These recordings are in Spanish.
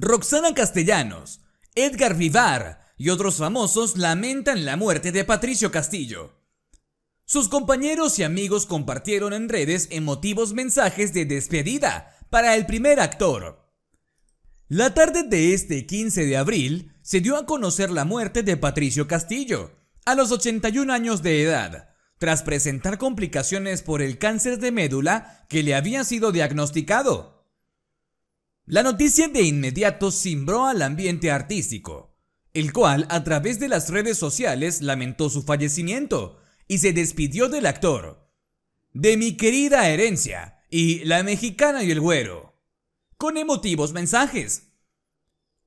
Roxana Castellanos, Edgar Vivar y otros famosos lamentan la muerte de Patricio Castillo. Sus compañeros y amigos compartieron en redes emotivos mensajes de despedida para el primer actor. La tarde de este 15 de abril se dio a conocer la muerte de Patricio Castillo, a los 81 años de edad, tras presentar complicaciones por el cáncer de médula que le había sido diagnosticado. La noticia de inmediato cimbró al ambiente artístico, el cual a través de las redes sociales lamentó su fallecimiento y se despidió del actor, de mi querida herencia y la mexicana y el güero, con emotivos mensajes.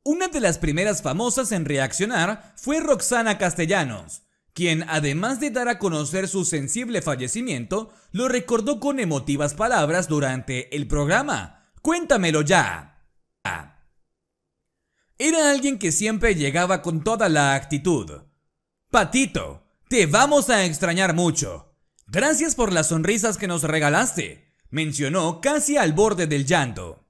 Una de las primeras famosas en reaccionar fue Roxana Castellanos, quien además de dar a conocer su sensible fallecimiento, lo recordó con emotivas palabras durante el programa. Cuéntamelo ya. Era alguien que siempre llegaba con toda la actitud. Patito, te vamos a extrañar mucho. Gracias por las sonrisas que nos regalaste, mencionó casi al borde del llanto.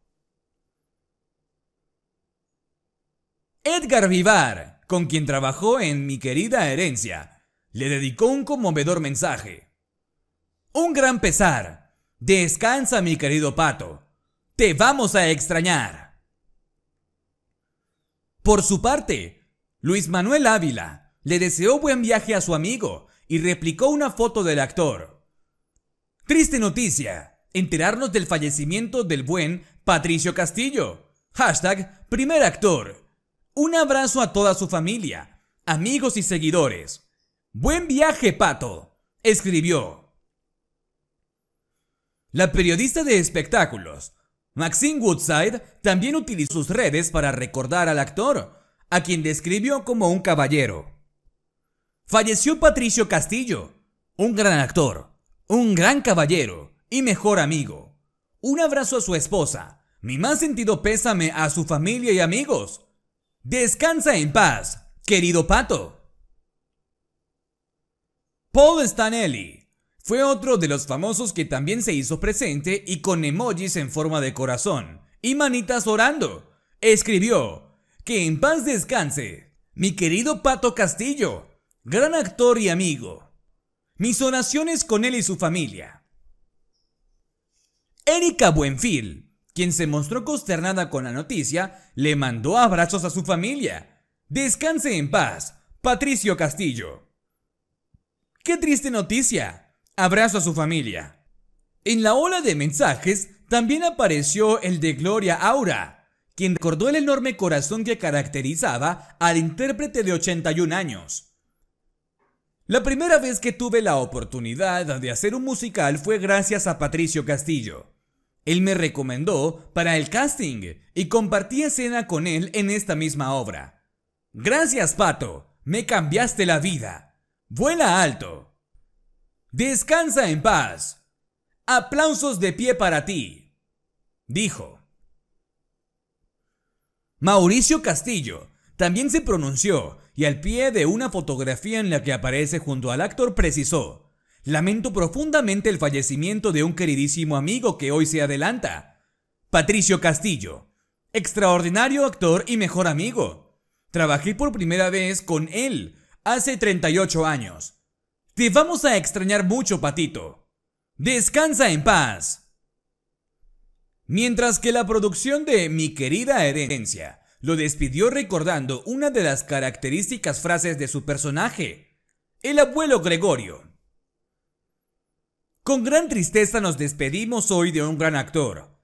Edgar Vivar, con quien trabajó en Mi querida herencia, le dedicó un conmovedor mensaje. Un gran pesar. Descansa, mi querido pato. Te vamos a extrañar. Por su parte, Luis Manuel Ávila le deseó buen viaje a su amigo y replicó una foto del actor. Triste noticia, enterarnos del fallecimiento del buen Patricio Castillo. Hashtag primer actor. Un abrazo a toda su familia, amigos y seguidores. Buen viaje, Pato, escribió. La periodista de espectáculos, Maxine Woodside, también utilizó sus redes para recordar al actor, a quien describió como un caballero. Falleció Patricio Castillo, un gran actor, un gran caballero y mejor amigo. Un abrazo a su esposa, mi más sentido pésame a su familia y amigos. Descansa en paz, querido Pato. Paul Stanley fue otro de los famosos que también se hizo presente y con emojis en forma de corazón y manitas orando. Escribió, que en paz descanse, mi querido Pato Castillo, gran actor y amigo. Mis oraciones con él y su familia. Erika Buenfil, quien se mostró consternada con la noticia, le mandó abrazos a su familia. Descanse en paz, Patricio Castillo. ¡Qué triste noticia! Abrazo a su familia. En la ola de mensajes también apareció el de Gloria Aura, quien recordó el enorme corazón que caracterizaba al intérprete de 81 años. La primera vez que tuve la oportunidad de hacer un musical fue gracias a Patricio Castillo. Él me recomendó para el casting y compartí escena con él en esta misma obra. Gracias, Pato, me cambiaste la vida. Vuela alto. Descansa en paz. Aplausos de pie para ti. Dijo. Mauricio Castillo también se pronunció y al pie de una fotografía en la que aparece junto al actor precisó, lamento profundamente el fallecimiento de un queridísimo amigo que hoy se adelanta, Patricio Castillo, extraordinario actor y mejor amigo. Trabajé por primera vez con él hace 38 años. Te vamos a extrañar mucho, Patito. Descansa en paz. Mientras que la producción de Mi querida herencia lo despidió recordando una de las características frases de su personaje, el abuelo Gregorio. Con gran tristeza nos despedimos hoy de un gran actor.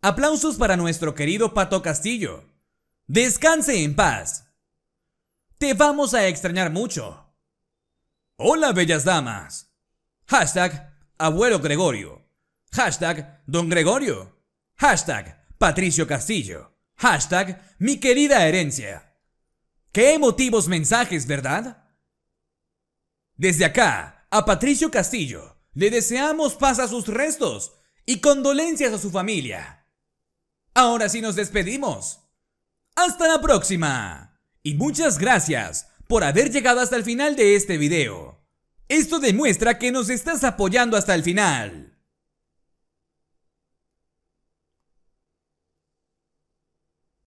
Aplausos para nuestro querido Pato Castillo. Descanse en paz. Te vamos a extrañar mucho. Hola, bellas damas. Hashtag Abuelo Gregorio. Hashtag Don Gregorio. Hashtag Patricio Castillo. Hashtag Mi querida herencia. Qué emotivos mensajes, ¿verdad? Desde acá, a Patricio Castillo, le deseamos paz a sus restos y condolencias a su familia. Ahora sí nos despedimos. Hasta la próxima. Y muchas gracias por haber llegado hasta el final de este video. Esto demuestra que nos estás apoyando hasta el final.